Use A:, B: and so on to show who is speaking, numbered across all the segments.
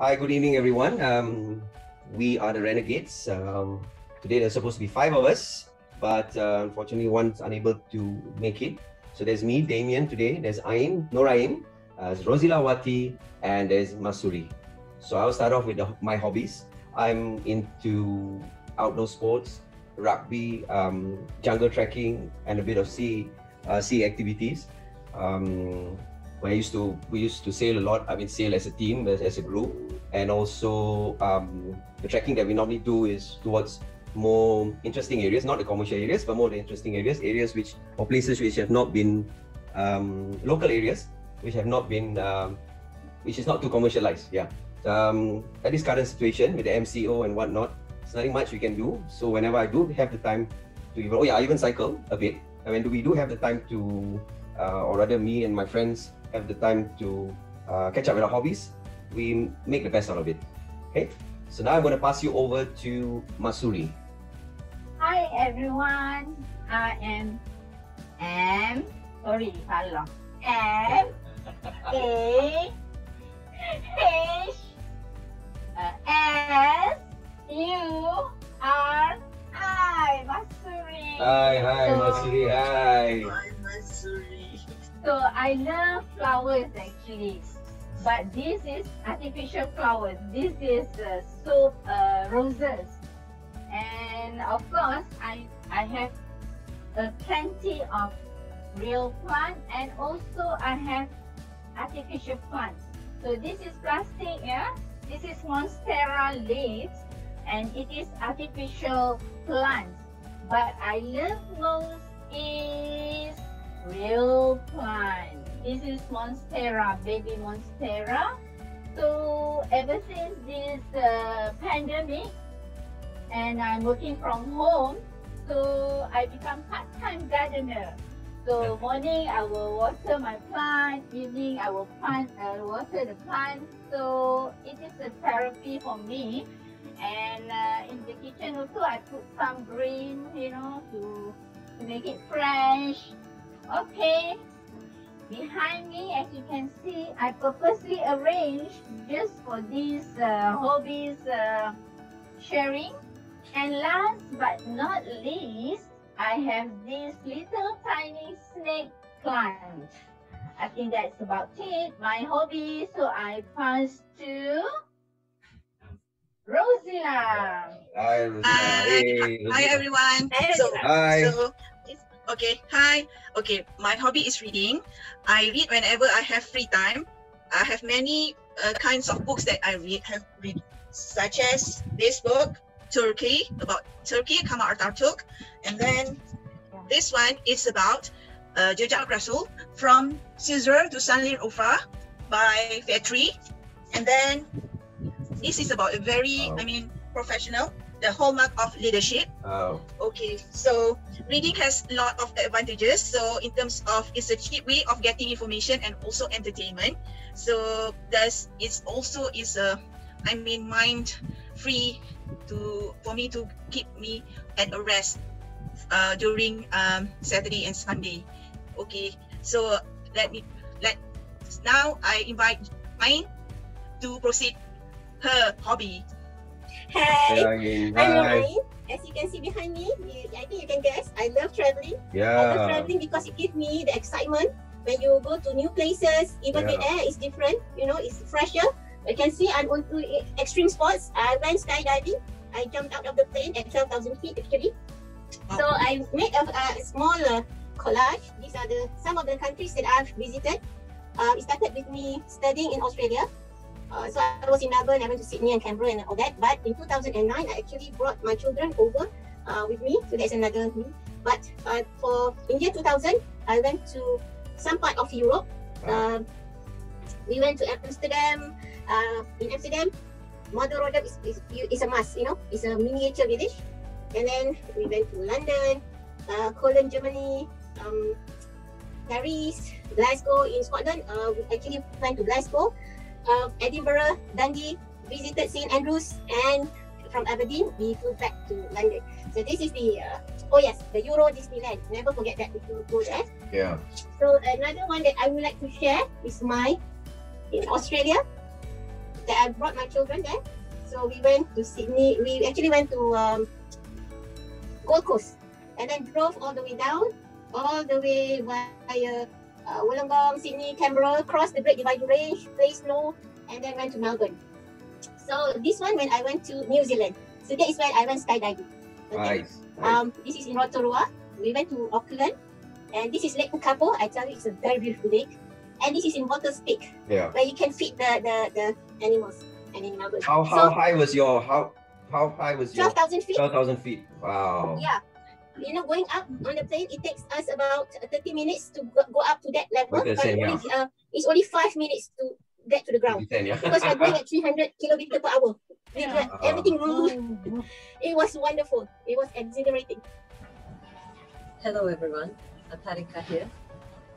A: Hi, good evening, everyone. Um, we are the Renegades. Um, today there's supposed to be five of us, but uh, unfortunately one's unable to make it. So there's me, Damien, today. There's Ain, Noraim, uh, there's Rosila Wati, and there's Mahsuri. So I'll start off with the, my hobbies. I'm into outdoor sports, rugby, um, jungle trekking, and a bit of sea uh, sea activities. Um, where I used to we used to sail a lot. I mean, sail as a team, as, as a group, and also um, the trekking that we normally do is towards more interesting areas, not the commercial areas, but more the interesting areas, areas which or places which have not been um, local areas, which have not been, um, which is not too commercialized. Yeah. Um, at this current situation with the MCO and whatnot, there's nothing much we can do. So whenever I do have the time to even, oh yeah, I even cycle a bit. I mean, do we do have the time to, uh, or rather me and my friends have the time to uh, catch up with our hobbies, we make the best out of it. Okay, so now I'm going to pass you over to Mahsuri.
B: Hi everyone, I am M. Sorry, salah. M A H uh, S U R I Mahsuri.
A: Hi, hi, Mahsuri. Hi.
B: So I love flowers actually, but this is artificial flowers. This is uh, soap uh, roses, and of course I I have a plenty of real plant and also I have artificial plants. So this is plastic, yeah. This is monstera leaves, and it is artificial plants. But I love most is real plant. This is monstera, baby monstera. So ever since this uh, pandemic, and I'm working from home, so I become part-time gardener. So morning I will water my plant, evening I will plant, uh, water the plant. So it is a therapy for me. And uh, in the kitchen also I put some green, you know, to to make it fresh. Okay. Behind me, as you can see, I purposely arranged just for these uh, hobbies uh, sharing. And last but not least, I have this little tiny snake plant. I think that's about it. My hobby. So I pass to Rosila.
A: Hi, Rosila.
C: Hi.
A: Hey,
C: Hi, everyone.
B: Hi,
C: So,
A: Hi.
C: so, okay. Hi. Okay. My hobby is reading. I read whenever I have free time. I have many uh, kinds of books that I read. Have read, such as this book, Turkey, about Turkey, Kamal Atatürk, and then this one is about uh, Jejak Rasul from Caesar to Sanliurfa by Vetri, and then this is about a very, I mean, professional, the hallmark of leadership.
A: Oh,
C: Okay, so reading has a lot of advantages. So in terms of it's a cheap way of getting information and also entertainment. So thus it's also is a I mean mind free to for me to keep me at a rest uh, during um, Saturday and Sunday. Okay, so let me let now I invite mine to proceed her hobby.
D: Hi,
A: yeah.
D: I'm
A: Hi.
D: Lorraine. As you can see behind me, you, I think you can guess, I love traveling. Yeah. I love traveling because it gives me the excitement when you go to new places, even the air is different, you know, it's fresher. You can see I'm onto extreme sports. I went skydiving. I jumped out of the plane at 12,000 feet actually. So I made a, a small uh, collage. These are the some of the countries that I've visited. Uh, it started with me studying in Australia. Uh, so I was in Melbourne, I went to Sydney and Canberra and all that. But in 2009, I actually brought my children over uh, with me. So that's another thing. But uh, for in year 2000, I went to some part of Europe. Uh, we went to Amsterdam. Uh, in Amsterdam, Madurodam is, is, is a must, you know, it's a miniature village. And then we went to London, uh, Cologne, Germany, um, Paris, Glasgow in Scotland. Uh, we actually went to Glasgow, uh, Edinburgh, Dundee, visited St Andrews, and from Aberdeen we flew back to London. So this is the uh, oh yes, the Euro Disneyland. Never forget that if you go there.
A: Yeah.
D: So another one that I would like to share is my in Australia. that I brought my children there. So we went to Sydney. We actually went to um, Gold Coast and then drove all the way down, all the way via uh, Wollongong, Sydney, Canberra, crossed the Great Dividing Range, play snow, and then went to Melbourne. So this one when I went to New Zealand. So that is when I went skydiving. Okay.
A: Nice. nice.
D: Um, this is in Rotorua. We went to Auckland, and this is Lake Tekapo. I tell you, it's a very beautiful lake. And this is in Walter Peak,
A: yeah.
D: where you can feed the the, the animals and in Melbourne.
A: How how
D: so,
A: high was your how how high was your
D: twelve thousand feet.
A: twelve thousand feet? Wow.
D: Yeah. You know, going up on the plane, it takes us about 30 minutes to go, go up to that level. But
A: same, yeah.
D: only, uh, it's only five minutes to get to the ground.
A: Ten, yeah.
D: Because we're going at 300 kilometer per hour. We
B: Yeah.
D: got everything moved. It was wonderful. It was exhilarating.
E: Hello everyone, I'm Tarika here.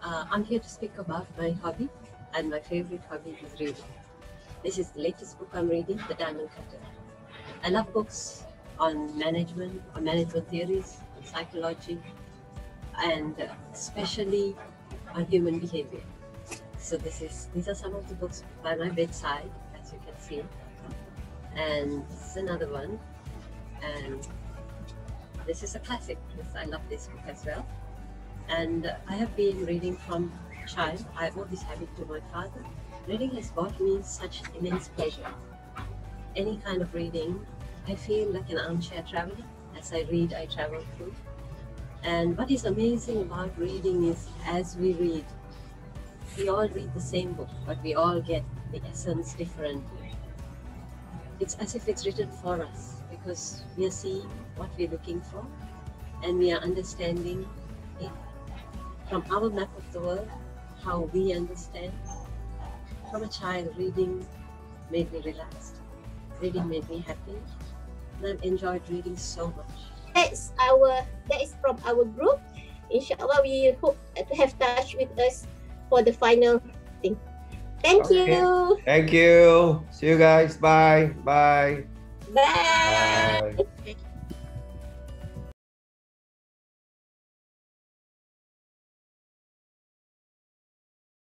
E: Uh, I'm here to speak about my hobby, and my favorite hobby is reading. This is the latest book I'm reading, The Diamond Cutter. I love books on management, on management theories, on psychology, and especially on human behavior. So this is these are some of the books by my bedside, as you can see, and this is another one, and this is a classic I love this book as well. And I have been reading from child. I owe this habit to my father. Reading has brought me such immense pleasure. Any kind of reading, I feel like an armchair traveler. As I read, I travel through. And what is amazing about reading is as we read, we all read the same book, but we all get the essence differently. It's as if it's written for us because we are seeing what we're looking for and we are understanding it from our map of the world, how we understand. From a child, reading made me relaxed, reading made me happy, and I've enjoyed reading so much.
D: That's our that is from our group. Inshallah, we hope to have touch with us for the final thing. Thank
A: Okay.
D: you.
A: Thank you. See you guys. Bye. Bye.
D: Bye.
A: Bye.
C: Thank you.